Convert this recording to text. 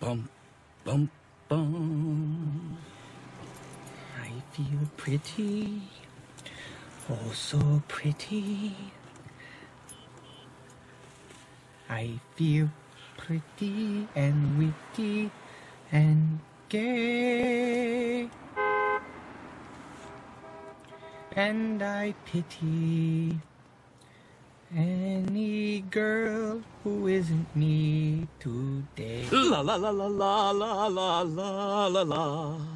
bum, bum, bum. I feel pretty, oh so pretty. I feel pretty and witty and gay. And I pity any girl who isn't me today. La la la la la la la la la.